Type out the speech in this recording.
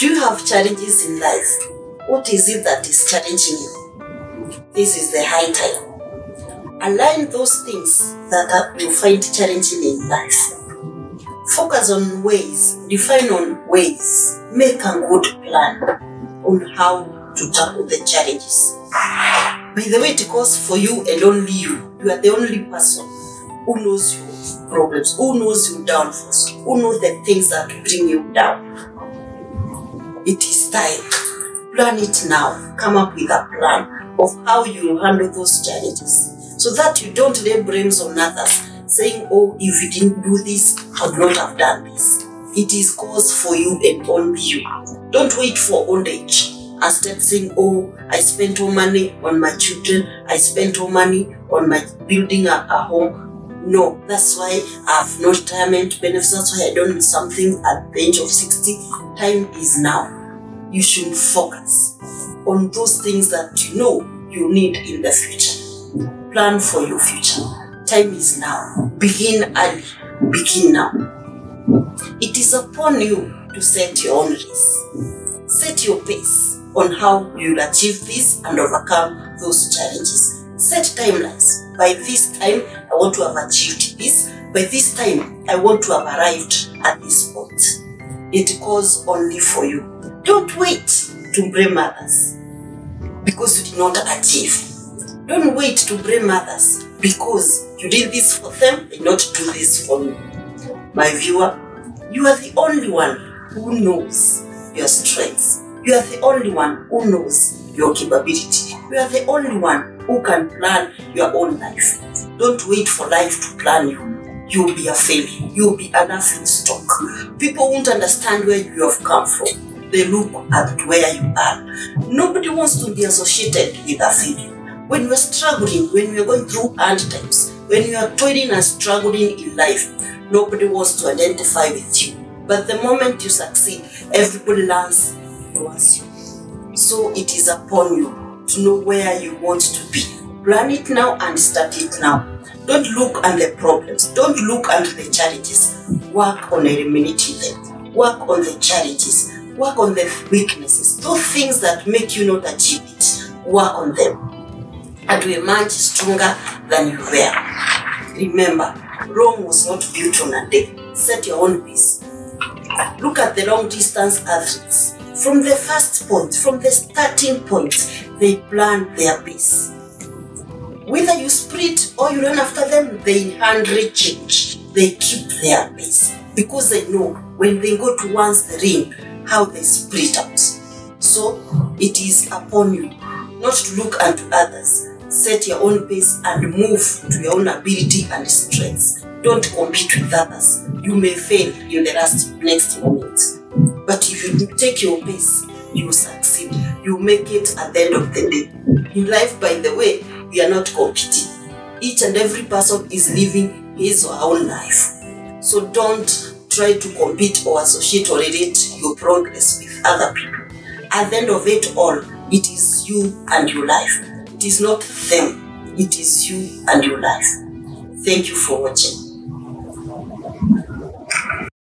Do you have challenges in life? What is it that is challenging you? This is the high time. Align those things that you find challenging in life. Focus on ways, define on ways, make a good plan on how to tackle the challenges. By the way, it goes for you and only you. You are the only person who knows your problems, who knows your downfalls, who knows the things that bring you down. It is time. Plan it now. Come up with a plan of how you will handle those challenges so that you don't lay blames on others saying, Oh, if you didn't do this, I would not have done this. It is cause for you and only you. Don't wait for old age and start saying, Oh, I spent all money on my children, I spent all money on my building a, a home. No, that's why I have no retirement benefits. That's why I don't need something at the age of 60. Time is now. You should focus on those things that you know you need in the future. Plan for your future. Time is now. Begin early. Begin now. It is upon you to set your own race. Set your pace on how you'll achieve this and overcome those challenges. Set timelines. By this time, I want to have achieved this. By this time, I want to have arrived at this point. It goes only for you. Don't wait to blame others because you did not achieve. Don't wait to blame others because you did this for them and not do this for me. My viewer, you are the only one who knows your strengths. You are the only one who knows your capability. You are the only one who can plan your own life. Don't wait for life to plan you. You'll be a failure. You'll be an laughing stock. People won't understand where you have come from. They look at where you are. Nobody wants to be associated with a failure. When are struggling, when are going through hard times, when you are toiling and struggling in life, nobody wants to identify with you. But the moment you succeed, everybody learns towards you. So it is upon you to know where you want to be. Plan it now and start it now. Don't look at the problems. Don't look at the challenges. Work on eliminating them. Work on the challenges. Work on the weaknesses. Those things that make you not achieve it. Work on them. And you emerge stronger than you were. Remember, Rome was not built on a day. Set your own pace. Look at the long distance athletes. From the first point, from the starting point, they plan their pace. Whether you sprint or you run after them, they hardly change. They keep their pace because they know when they go towards the ring how they split out. So it is upon you not to look unto others. Set your own pace and move to your own ability and strengths. Don't compete with others. You may fail in the last next moment. But if you take your pace, you succeed. You make it at the end of the day. In life, by the way, we are not competing. Each and every person is living his or her own life. So don't try to compete or associate or relate your progress with other people. At the end of it all, it is you and your life. It is not them. It is you and your life. Thank you for watching.